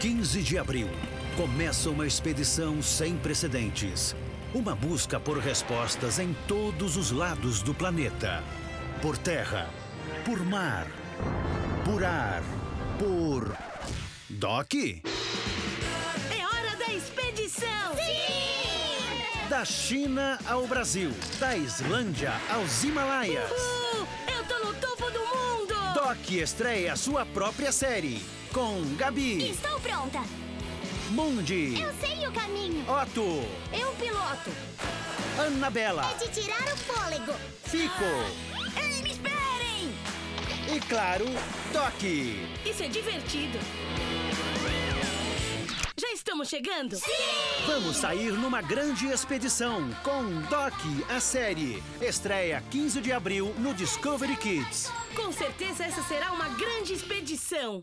15 de abril, começa uma expedição sem precedentes. Uma busca por respostas em todos os lados do planeta. Por terra, por mar, por ar, por. Doc? É hora da expedição! Sim! Da China ao Brasil, da Islândia aos Himalaias. Uhul! Doc estreia sua própria série com Gabi, Estou pronta! Mundi, Eu sei o caminho! Otto, Eu piloto! Annabela, É de tirar o fôlego! Fico Ei, me esperem! e, claro, Doc. Isso é divertido! Já estamos chegando? Vamos sair numa grande expedição com Doc, a série. Estreia 15 de abril no Discovery Kids. Com certeza essa será uma grande expedição!